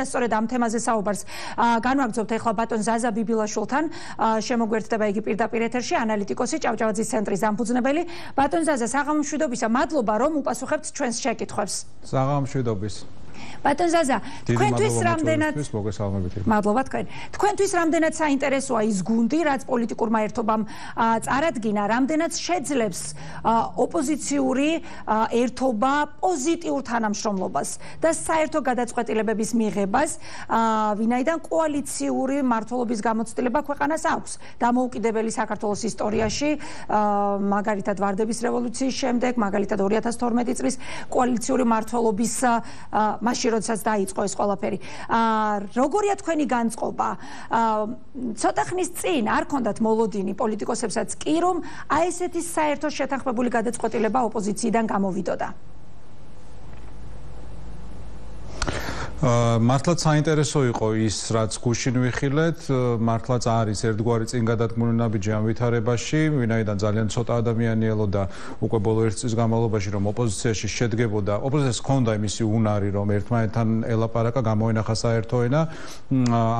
და სწორედ ამ თემაზე საუბარს განვაგრძობთ ახლა ბატონ ზაზა ბიბილაშვილთან. შემოგვერთდება იგი პირდაპირ ეთერში ანალიტიკოსი ჭავჭავაძის ცენტრის დამფუძნებელი. ბატონ ზაზა საღამომშვიდობისა მადლობა რომ უპასუხებთ ჩვენს შეკითხვებს. საღამომშვიდობის ბატონ ზაზა, თქვენთვის რამდენად მოგესალმებით. მადლობა თქვენ. თქვენთვის რამდენად საინტერესოა ის გუნდი, რაც პოლიტიკურმა ერთობამ წარადგინა, რამდენად შეძლებს ოპოზიციური ერთობა პოზიტიურ თანამშრომლობას და საერთო გადაწყვეტილებების მიღებას, ვინაიდან კოალიციური მართლობის გამოცდილება ქვეყანას აქვს. დამოუკიდებელი საქართველოს ისტორიაში, მაგალითად ვარდების რევოლუციის შემდეგ, მაგალითად 2012 წლის კოალიციური მართლობის მასში როდესაც დაიწყო ეს ყველაფერი. აა როგორია თქვენი განწყობა? აა ცოტა ხნის წინ არ ქონდათ მოლოდინი პოლიტიკოსებსაც კი რომ აი ესეთი საერთო შეთანხმებული გადაწყვეტილება ოპოზიციიდან გამოვიდოდა. მართლაც საინტერესო იყო ის რაც გუშინ ვიხილეთ. მართლაც არის ერთგვარი წინ გადადგმული ნაბიჯი ამ ვითარებაში. ვინაიდან ძალიან ცოტა ადამიანი ელოდა უკვე ბოლო ერთ წლის განმავლობაში რომ ოპოზიციაში შედგებოდა. ოპოზიციას ჰქონდა იმისი უნარი რომ ერთმანეთთან ელაპარაკა გამოენახა საერთო ენა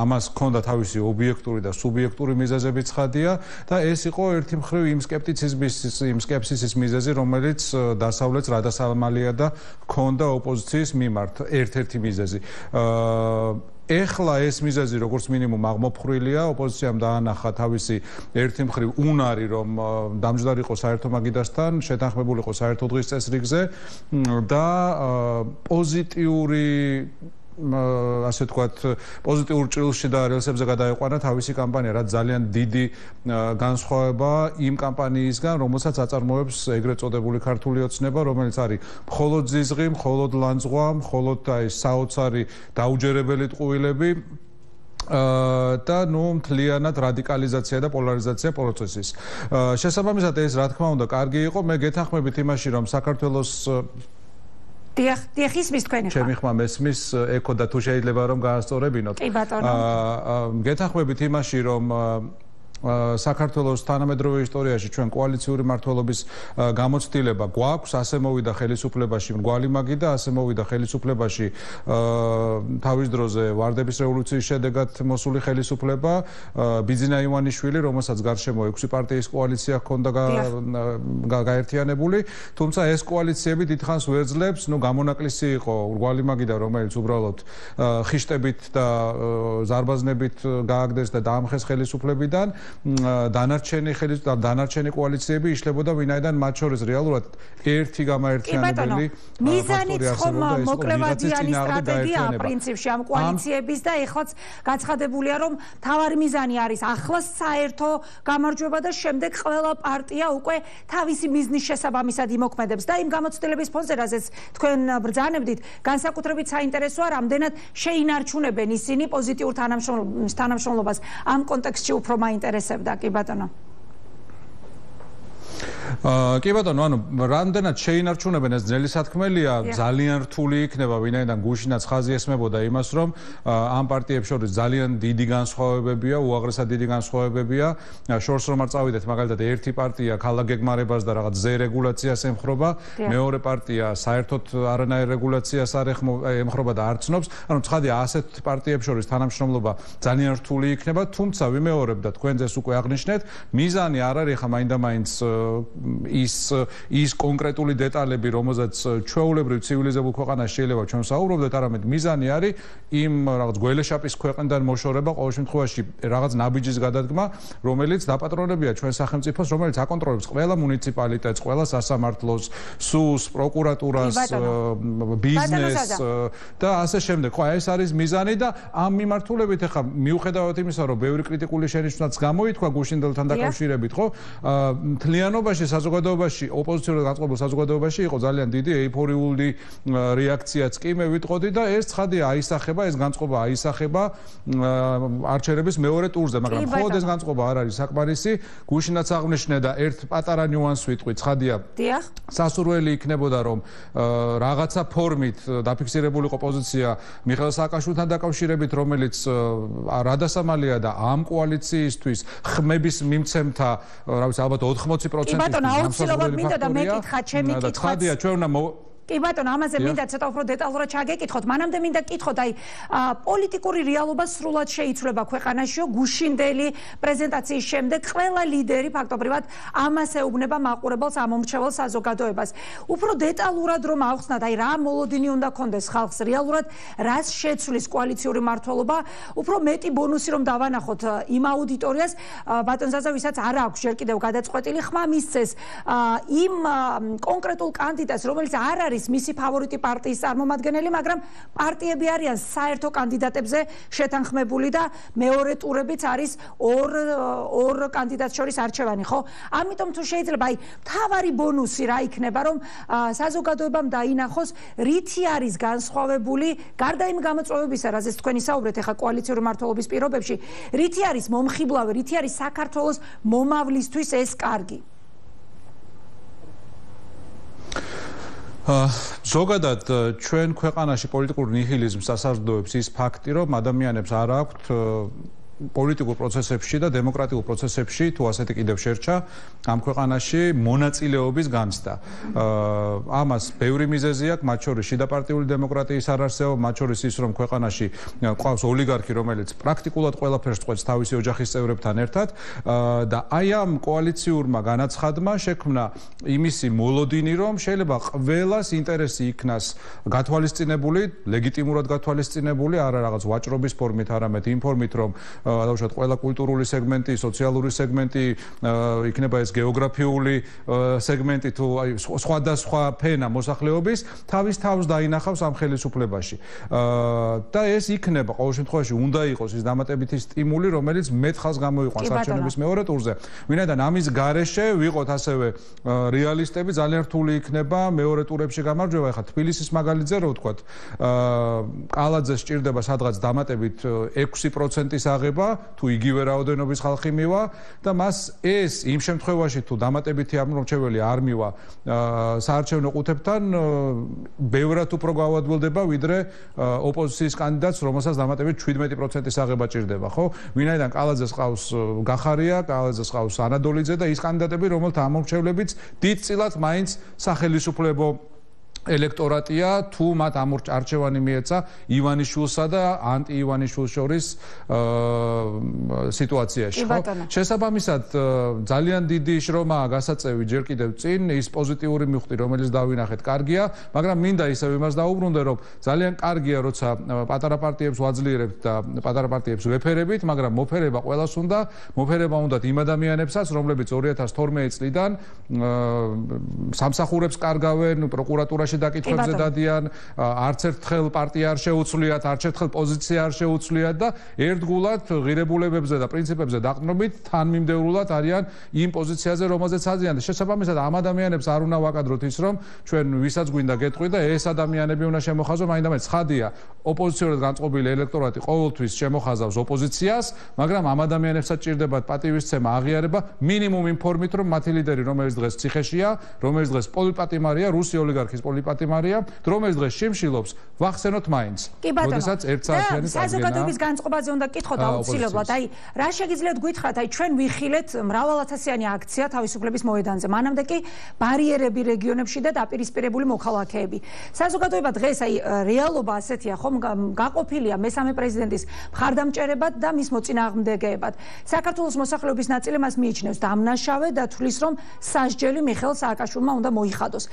ამას ჰქონდა თავისი ობიექტური და სუბიექტური მიზეზები ცხადია და ეს იყო ერთი მხრივ იმ скеპტიციზმის იმ скеპსისის მიზეზი რომელიც დასავლეთს რადასალმალია და ჰქონდა ოპოზიციის მიმართ ერთ-ერთი მიზეზი. ეხლა ეს მიზეზი როგორც მინიმუმ აღმოფხრილია ოპოზიციამ დაანახა თავისი ერთი მხრივ უნარი რომ დამჯდარიყო საერთო მაგიდასთან შეთანხმებულიყო საერთო დღის წესრიგზე და პოზიტიური ასე ვთქვათ, პოზიტიურ ჭრილში და რელსებზე გადაეყვანა თავისი კამპანია, რაც ძალიან დიდი განსხვავება იმ კამპანიისგან, რომელსაც აწარმოებს ეგრეთ წოდებული ქართული ოცნება, რომელიც არის მხოლოდ ზიზღი, მხოლოდ ლანძღვა, მხოლოდ აი საოცარი დაუჯერებელი ტყუილები და ნუ მთლიანად რადიკალიზაცია და პოლარიზაცია პროცესის. შესაბამისად ეს რა თქმა უნდა კარგი იყო, მე გეთანხმებით იმაში, რომ საქართველოს დიახ, დიახ, ისმის თქვენი ხმა. ჩემი ხმა მესმის ეკო და თუ შეიძლება რომ გაასწორებინოთ. კი ბატონო. აა გეთანხმებით იმაში რომ საქართველოს თანამედროვე ისტორიაში ჩვენ კოალიციური მართლობის გამოცდილება გვაქვს, ასე მოვიდა ხელისუფლებაში მრგვალი მაგი და ასე მოვიდა ხელისუფლებაში თავის დროზე ვარდების რევოლუციის შედეგად მოსული ხელისუფლება ბიძინა ივანიშვილი, რომელსაც გარშემო 6 პარტიის კოალიცია ჰქონდა გაერთიანებული, თუმცა ეს კოალიციები დიდხანს ვეძლებს, ნუ გამონაკლისი იყო მრგვალი მაგი და რომელიც უბრალოდ ხიშტებით და ზარბაზნებით გააგდეს და დაამხეს ხელისუფლებიდან დანარჩენი ხელის და დანარჩენი კოალიციები იშლებოდა ვინაიდან მათ შორის. რეალურად ერთი გამაერთიანებელი მიზანიც ხომ მოკლევადიანი სტრატეგია პრინციპში ამ კოალიციების და ეხლაც გაცხადებულია რომ თავარი მიზანი არის ახლა საერთო გამარჯვება და შემდეგ ყველა პარტია უკვე თავისი მიზნის შესაბამისად იმოქმედებს. და იმ გამოცდილების ფონზე რაზეც თქვენ ბრძანებდით განსაკუთრებით საინტერესოა რამდენად შეინარჩუნებენ ისინი პოზიტიურ თანამშრომლობას ამ კონტექსტში უფრო მაინტერესებს ინტერესებდა კი ბატონო კი ბატონო, ანუ რამდენად შეინარჩუნებენ ეს ძნელი სათქმელია, ძალიან რთული იქნება, ვინაიდან გუშინაც ხაზი ესმებოდა იმას, რომ ამ პარტიებს შორის ძალიან დიდი განსხვავებებია, უაღრესად დიდი განსხვავებებია. შორს რომ არ წავიდეთ, მაგალითად, ერთი პარტია ქალაქ გეგმარებას და რაღაც ზე რეგულაციას ემხრობა, მეორე პარტია საერთოდ არანაირ რეგულაციას არ ემხრობა და არ ცნობს. ანუ ცხადია, ასეთ პარტიებს შორის თანამშრომლობა ძალიან რთული იქნება, თუმცა ვიმეორებ და თქვენ ეს უკვე აღნიშნეთ, მიზანი არ არის ხა მაინდა-მაინც ის ის კონკრეტული დეტალები, რომელზეც ჩვეულებრივ ცივილიზებულ ქვეყანაში შეიძლება ჩვენ საუბრობდეთ, არამედ მიზანი არის იმ რაღაც გველეშაპის ქვეყნიდან მოშორება, ყოველ შემთხვევაში რაღაც ნაბიჯის გადადგმა, რომელიც დაპატრონებია ჩვენ სახელმწიფოს, რომელიც აკონტროლებს ყველა მუნიციპალიტეტს, ყველა სასამართლოს, სუს, პროკურატურას, ბიზნესს და ასე შემდეგ. ხო, ეს არის მიზანი და ამ მიმართულებით ახლა მიუხედავად იმისა, რომ ბევრი კრიტიკული შენიშვნაც გამოითქვა გუშინდელთან დაკავშირებით, ხო? მთლიანობაში საზოგადოებაში ოპოზიციური განწყობილ საზოგადოებაში იყო ძალიან დიდი ეიფორიული რეაქციაც კი მე ვიტყოდი და ეს ცხადია აისახება ეს განწყობა აისახება არჩევნების მეორე ტურზე მაგრამ მხოლოდ ეს განწყობა არ არის საკმარისი. გუშინაც აღნიშნე და ერთ პატარა ნიუანს ვიტყვი ცხადია. დიახ. სასურველი იქნებოდა რომ რაღაცა ფორმით დაფიქსირებულიყო პოზიცია მიხეილ სააკაშვილთან დაკავშირებით რომელიც რადასამალია და ამ კოალიციისთვის ხმების მიმცემთა რა ვიცი ალბათ 80% კი ბატონო აუცილებლად მინდა და მე კითხა ჩემი კითხვა ხადია ჩვენ უნდა კი ბატონო, ამაზე მინდა ცოტა უფრო დეტალურად ჩაგეკითხოთ. მანამდე მინდა კითხოთ, აი პოლიტიკური რეალობა სრულად შეიცვლება ქვეყანაშიო გუშინდელი პრეზენტაციის შემდეგ ყველა ლიდერი ფაქტობრივად ამას ეუბნება მაყურებელს ამომრჩევალ საზოგადოებას. უფრო დეტალურად რომ ავხსნათ, აი რა მოლოდინი უნდა კონდეს ხალხს რეალურად, რას შეცვლის კოალიციური მართლობა, უფრო მეტი ბონუსი რომ დავანახოთ იმ აუდიტორიას, ბატონ ზაზა, ვისაც არ აქვს ჯერ კიდევ გადაწყვეტილი ხმა მისცეს იმ კონკრეტულ კანდიდატს, რომელიც არ არის არის მისი ფავორიტი პარტიის წარმომადგენელი, მაგრამ პარტიები არიან საერთო კანდიდატებზე შეთანხმებული და მეორე ტურებიც არის ორ ორ კანდიდატს შორის არჩევანი, ხო? ამიტომ თუ შეიძლება აი თავარი ბონუსი რა იქნება, რომ საზოგადოებამ დაინახოს რითი არის განსხვავებული გარდა იმ გამოწვევებისა, რაზეც თქვენი საუბრეთ ახლა კოალიციური მართლობის პირობებში, რითი არის მომხიბლავი, რითი არის საქართველოს მომავლისთვის ეს კარგი? ზოგადად ჩვენ ქვეყანაში პოლიტიკურ ნიჰილიზმს ასარდოებს ის ფაქტი, რომ ადამიანებს არ აქვთ პოლიტიკურ პროცესებში და დემოკრატიულ პროცესებში თუ ასეთი კიდევ შერჩა ამ ქვეყანაში მონაწილეობის განცდა. ამას ბევრი მიზეზი აქვს, მათ შორის შიდა პარტიული დემოკრატიის არარსებობა, მათ შორის ის რომ ქვეყანაში ყავს ოლიგარქი, რომელიც პრაქტიკულად ყველაფერს წყვეტს თავისი ოჯახის წევრებთან ერთად და აი ამ კოალიციურმა განაცხადმა შექმნა იმისი მოლოდინი, რომ შეიძლება ყველას ინტერესი იქნას გათვალისწინებული, ლეგიტიმურად გათვალისწინებული, არა რაღაც ვაჭრობის ფორმით, არამედ იმ ფორმით, რომ დავუშვათ ყველა კულტურული სეგმენტი, სოციალური სეგმენტი, იქნება ეს გეოგრაფიული სეგმენტი თუ აი სხვადასხვა ფენა მოსახლეობის თავის თავს დაინახავს ამ ხელისუფლებაში. და ეს იქნება ყოველ შემთხვევაში უნდა იყოს ის დამატებითი სტიმული, რომელიც მეტ ხალხს გამოიყვანს არჩევნების მეორე ტურზე. ვინაიდან ამის გარეშე ვიყოთ ასევე რეალისტები, ძალიან რთული იქნება მეორე ტურებში გამარჯვება. ეხლა თბილისის მაგალითზე რო ვთქვათ, აა კალაძეს სჭირდება სადღაც დამატებით 6%-ის აღება ხდება, თუ იგივე რაოდენობის ხალხი მივა და მას ეს იმ შემთხვევაში თუ დამატებითი ამრჩეველი არ მივა საარჩევნო ყუთებთან ბევრად უფრო გავადვილდება ვიდრე ოპოზიციის კანდიდატს, რომელსაც დამატებით 17%-ის აღება ჭირდება, ხო? ვინაიდან კალაძეს ყავს გახარია, კალაძეს ყავს ანადოლიძე და ის კანდიდატები, რომელთა ამრჩევლებიც დიდწილად მაინც სახელისუფლებო ელექტორატია თუ მათ ამ არჩევანი მიეცა ივანიშვილსა და ანტი ივანიშვილს შორის სიტუაციაში ხო? შესაბამისად ძალიან დიდი შრომაა გასაწევი ჯერ კიდევ წინ ის პოზიტიური მიხდი რომელიც დავინახეთ კარგია მაგრამ მინდა ისევ იმას დაუბრუნდე რომ ძალიან კარგია როცა პატარა პარტიებს ვაძლიერებთ და პატარა პარტიებს ვეფერებით მაგრამ მოფერება ყოველას უნდა მოფერება უნდა იმ ადამიანებსაც რომლებიც 2012 წლიდან სამსახურებს კარგავენ პროკურატურაში საქმეში დაკითხვებზე დადიან, არც ერთხელ პარტია არ შეუცვლიათ, არც ერთხელ პოზიცია არ შეუცვლიათ და ერთგულად ღირებულებებზე და პრინციპებზე დაყრდნობით თანმიმდევრულად არიან იმ პოზიციაზე, რომელზეც აზიან და შესაბამისად ამ ადამიანებს არ უნდა ვაკადროთ ის, რომ ჩვენ ვისაც გვინდა გეტყვი და ეს ადამიანები უნდა შემოხაზო, მაინდამაინც ხადია ოპოზიციურად განწყობილი ელექტორატი ყოველთვის შემოხაზავს ოპოზიციას, მაგრამ ამ ადამიანებსაც ჭირდებათ პატივისცემა, აღიარება. მინიმუმ იმ ფორმით, რომ მათი ლიდერი, რომელიც დღეს ციხეშია, რომელიც დღეს პოლიტპატიმარია, რუსი ოლიგარქის პოლიტ პატიმარია, დრომეს დღეს შემშილობს, ვახსენოთ მაინც. როდესაც ერთ საათიანი წარდგენა. საზოგადოების განწყობაზე უნდა კითხოთ აუცილებლად. აი, რა შეგიძლიათ გითხრათ, აი ჩვენ ვიხილეთ მრავალათასიანი აქცია თავისუფლების მოედანზე. მანამდე კი ბარიერები რეგიონებში და დაპირისპირებული მოქალაქეები. საზოგადოება დღეს აი რეალობა ასეთია, ხომ გაყოფილია მესამე პრეზიდენტის მხარდამჭერებად და მის მოწინააღმდეგეებად. საქართველოს მოსახლეობის ნაწილი მას მიიჩნევს დამნაშავე და თulis რომ სასჯელი მიხელ სააკაშვილმა უნდა მოიხადოს.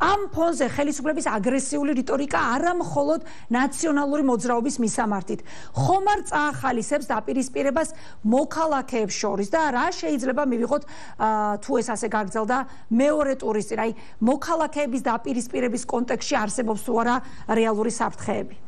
ამ ფონზე ხელისუფლების აგრესიული რიტორიკა არა მხოლოდ ნაციონალური მოძრაობის მისამართით, ხომ არ წაახალისებს დაპირისპირებას მოქალაქეებს შორის და რა შეიძლება მივიღოთ თუ ეს ასე გაგრძელდა მეორე ტურის წინ, აი მოქალაქეების დაპირისპირების კონტექსში არსებობს თუ არა რეალური საფრთხეები?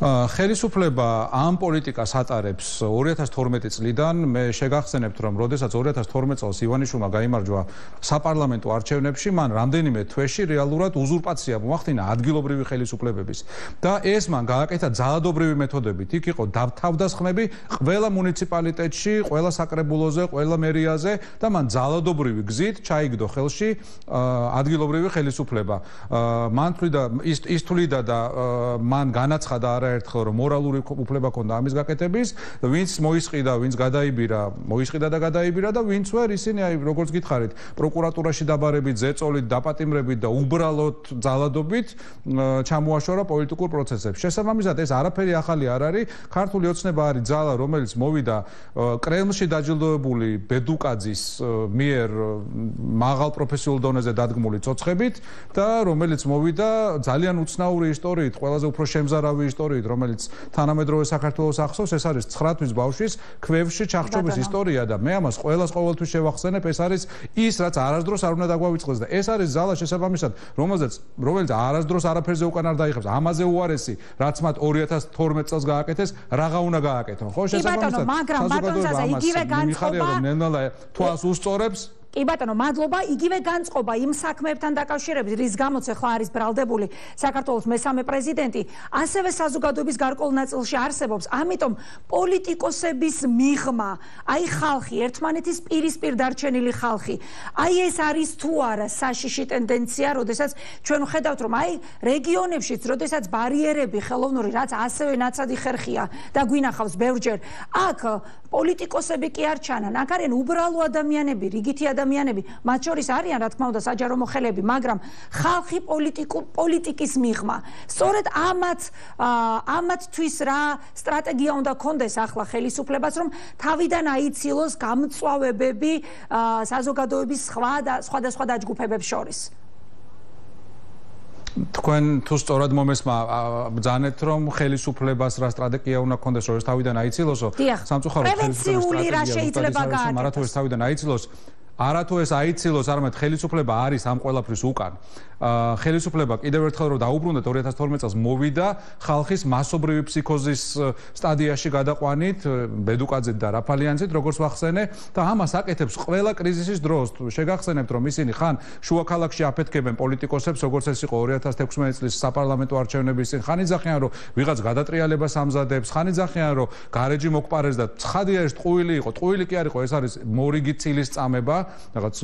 ხელისუფლება ამ პოლიტიკას ატარებს 2012 წლიდან. მე შეგახსენებთ რომ როდესაც 2012 წელს ივანიშვილმა გამოიმარჯვა საპარლამენტო არჩევნებში მან რამდენიმე თვეში რეალურად უზურპაცია მოახდინა ადგილობრივი ხელისუფლებების. და ეს მან გააკეთა ძალადობრივი მეთოდებით. იქ იყო დავთავდასხმები ყველა მუნიციპალიტეტში ყველა საკრებულოზე ყველა მერიაზე და მან ძალადობრივი გზით ჩაიგდო ხელში ადგილობრივი ხელისუფლება. მან თვლიდა ის ის თვლიდა და მან განაცხადა არა არაერთხელ რომ მორალური უფლება ქონდა ამის გაკეთების ვინც მოისყიდა, ვინც გადაიბირა, მოისყიდა და გადაიბირა და ვინც ვერ ისინი აი როგორც გითხარით, პროკურატურაში დაბარებით, ზეწოლით, დაპატიმრებით და უბრალოდ ძალადობით ჩამოაშორა პოლიტიკურ პროცესებს. შესაბამისად ეს არაფერი ახალი არ არის. ქართული ოცნება არის ძალა, რომელიც მოვიდა კრემლში დაჯილდოებული ბედუკაძის მიერ მაღალ პროფესიულ დონეზე დადგმული ცოცხებით და რომელიც მოვიდა ძალიან უცნაური ისტორიით, ყველაზე უფრო შემზარავი ისტორიით, რომელიც თანამედროვე საქართველოს ახსოვს, ეს არის 9 თვის ბავშვის ქვევში ჩახჭობის ისტორია და მე ამას ყოველას ყოველთვის შევახსენებ, ეს არის ის, რაც არასდროს არ უნდა დაგვავიწყდეს და ეს არის ზალა შესაბამისად, რომელზეც რომელიც არასდროს არაფერზე უკან არ დაიხებს. ამაზე უარესი, რაც მათ 2012 წელს გააკეთეს, რაღაცა უნდა გააკეთონ. ხო, შესაბამისად, მაგრამ ბატონსაზე იგივე განწყობა თვალს უსწორებს კი ბატონო, მადლობა. იგივე განწყობა იმ საქმეებთან დაკავშირებით, რის გამოც ახლა არის ბრალდებული საქართველოს მესამე პრეზიდენტი, ასევე საზოგადოების გარკვეულ ნაწილში არსებობს. ამიტომ პოლიტიკოსების მიღმა, აი ხალხი, ერთმანეთის პირისპირ დარჩენილი ხალხი, აი ეს არის თუ არა საშიში ტენდენცია, როდესაც ჩვენ ვხედავთ, რომ აი რეგიონებშიც, როდესაც ბარიერები ხელოვნური, რაც ასევე ნაცადი ხერხია და გვინახავს ბევრჯერ, აქ პოლიტიკოსები კი არ ჩანან, აქ არიან უბრალო ადამიანები, რიგითი ადამიანები მათ შორის არიან რა თქმა უნდა საჯარო მოხელეები, მაგრამ ხალხი პოლიტიკო პოლიტიკის მიღმა. სწორედ ამათ ამათთვის რა სტრატეგია უნდა კონდეს ახლა ხელისუფლებას, რომ თავიდან აიცილოს გამწვავებები საზოგადოების სხვა და სხვადასხვა დაჯგუფებებს შორის. თქვენ თუ სწორად მომესმა ბძანეთ რომ ხელისუფლებას რა სტრატეგია უნდა კონდეს რომ ეს თავიდან აიცილოსო? სამწუხაროდ პრევენციული რა შეიძლება გააკეთოს მაგრამ თუ ეს თავიდან აიცილოს არათუ ეს აიცილოს, არამედ ხელისუფლება არის ამ ყველაფრის უკან. ხელისუფლება კიდევ ერთხელ რომ დაუბრუნდეთ 2012 წელს მოვიდა ხალხის მასობრივი ფსიქოზის სტადიაში გადაყვანით ბედუკაძე და რაფალიანცით როგორც ვახსენე და ამას აკეთებს ყველა კრიზისის დროს. შეგახსენებთ რომ ისინი ხან შუა ქალაქში აფეთქებენ პოლიტიკოსებს როგორც ეს იყო 2016 წლის საპარლამენტო არჩევნების წინ ხან იძახიან რომ ვიღაც გადატრიალებას ამზადებს, ხან იძახიან რომ გარეჯი მოკპარეს და ცხადია ეს ტყუილი იყო, ტყუილი კი არ იყო, ეს არის მორიგი ცილის წამება. რაღაც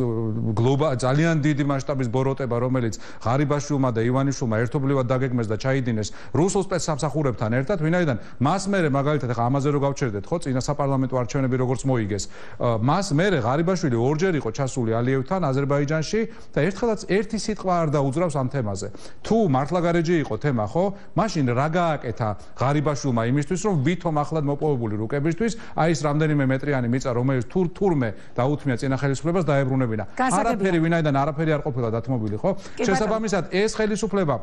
გლობა ძალიან დიდი მასშტაბის ბოროტება რომელიც ღარიბაშვილმა და ივანიშვილმა ერთობლივად დაგეგმეს და ჩაიდინეს რუსულ სპეცსამსახურებთან ერთად ვინაიდან მას მერე მაგალითად ახლა ამაზე რო გავჩერდეთ ხო წინა საპარლამენტო არჩევნები როგორც მოიგეს მას მერე ღარიბაშვილი ორჯერ იყო ჩასული ალიევთან აზერბაიჯანში და ერთხელაც ერთი სიტყვა არ დაუძრავს ამ თემაზე. თუ მართლა გარეჯი იყო თემა ხო მაშინ რა გააკეთა ღარიბაშვილმა იმისთვის რომ ვითომ ახლად მოპოვებული რუკებისთვის? აი ეს რამდენიმე მეტრიანი მიწა რომელიც თურ თურმე დაუთმია წინა ხელისუფლებას ხელისუფლებას დაებრუნებინა. არაფერი ვინაიდან არაფერი არ ყოფილა დათმობილი, ხო? შესაბამისად, ეს ხელისუფლება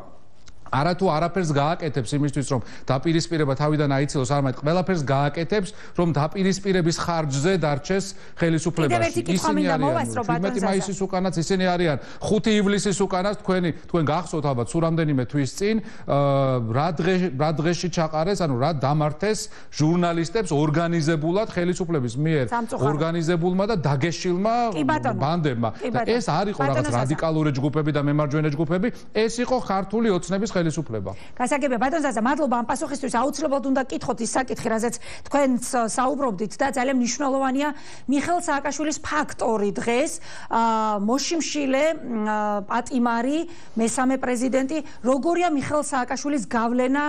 არათუ არაფერს გააკეთებს იმისთვის რომ დაპირისპირება თავიდან აიცილოს არამედ ყველაფერს გააკეთებს რომ დაპირისპირების ხარჯზე დარჩეს ხელისუფლებაში. ისინი არიან 17 მაისის უკანაც ისინი არიან. 5 ივლისის უკანაც თქვენი თქვენ გახსოვთ ალბათ სულ რამდენიმე თვის წინ რა დღე რა დღეში ჩაყარეს ანუ რა დამართეს ჟურნალისტებს ორგანიზებულად ხელისუფლების მიერ. ორგანიზებულმა და დაგეშილმა ბანდებმა. და ეს არ იყო რაღაც რადიკალური ჯგუფები და მემარჯვენე ჯგუფები. ეს იყო ქართული ოცნების ხელისუფლება. გასაგებია ბატონზაზა, მადლობა ამ პასუხისთვის. აუცილებლად უნდა გითხოთ ის საკითხი, რაზეც თქვენ საუბრობდით და ძალიან მნიშვნელოვანია მიხელ სააკაშვილის ფაქტორი დღეს. აა მოშიმშილე პატიმარი, მესამე პრეზიდენტი, როგორია მიხელ სააკაშვილის გავლენა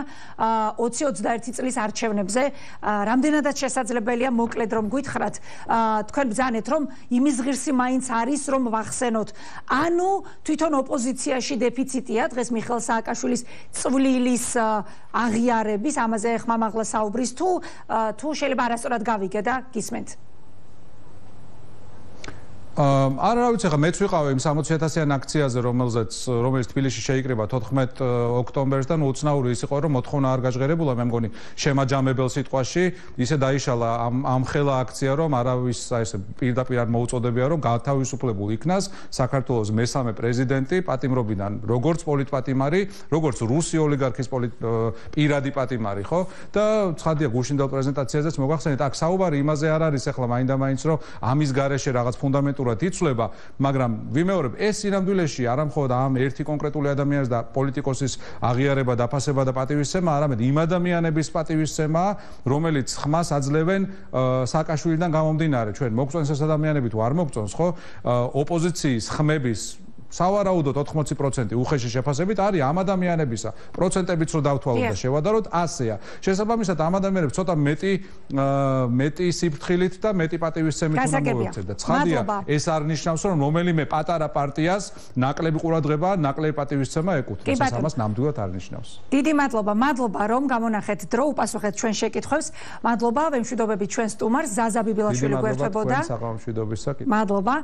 2021 წლის არჩევნებზე? რამდენადაც შესაძლებელია მოკლედ რომ გითხრათ, თქვენ ბძანეთ რომ იმის ღირსი მაინც არის რომ ვახსენოთ. ანუ თვითონ ოპოზიციაში დეფიციტია დღეს მიხელ სააკაშვილის ის წვლილის აღიარების ამაზე ხმამაღლა საუბრის თუ თუ შეიძლება არასწორად გავიგე და გისმენთ არა რა ვიცი ხა მეც ვიყავი იმ 60000-იან აქციაზე რომელზეც რომელიც თბილისში შეიკრიბა 14 ოქტომბერს და უცნაური ის იყო რომ მოთხოვნა არ გაჟღერებულა მე მგონი შემაჯამებელ სიტყვაში. ისე დაიშალა ამ ამ ხელა აქცია რომ არავის აი ესე პირდაპირ არ მოუწოდებია რომ გათავისუფლებულ იქნას საქართველოს მესამე პრეზიდენტი პატიმრობიდან როგორც პოლიტპატიმარი როგორც რუსი ოლიგარქის პირადი პატიმარი ხო? და ცხადია გუშინდელ პრეზენტაციაზეც მოგახსენეთ აქ საუბარი იმაზე არ არის ახლა მაინდა-მაინც რომ ამის გარეშე რაღაც ფუნდამენტური კონკრეტულად იცვლება, მაგრამ ვიმეორებ, ეს სინამდვილეში არა მხოლოდ ამ ერთი კონკრეტული ადამიანის და პოლიტიკოსის აღიარება, დაფასება და პატივისცემა, არამედ იმ ადამიანების პატივისცემა, რომელიც ხმას აძლევენ სააკაშვილიდან გამომდინარე. ჩვენ მოგწონს ეს ადამიანები თუ არ მოგწონს, ხო? ოპოზიციის ხმების სავარაუდოდ 80% უხეში შეფასებით არის ამ ადამიანებისა. პროცენტებიც რო დავთვალოთ და შევადაროთ, ასეა. შესაბამისად ამ ადამიანებს ცოტა მეტი მეტი სიფრთხილით და მეტი პატივისცემით უნდა მოვექცეთ და ცხადია, ეს არ ნიშნავს, რომ რომელიმე პატარა პარტიას ნაკლები ყურადღება, ნაკლები პატივისცემა ეკუთვნის. ეს ამას ნამდვილად არ ნიშნავს. დიდი მადლობა, მადლობა რომ გამონახეთ დრო უპასუხეთ ჩვენ შეკითხვებს. მადლობა, ვემშვიდობებით ჩვენ სტუმარს ზაზა ბიბილაშვილი გვერდებოდა. მადლობა თქვენ საღამომშვიდობისა. მადლობა.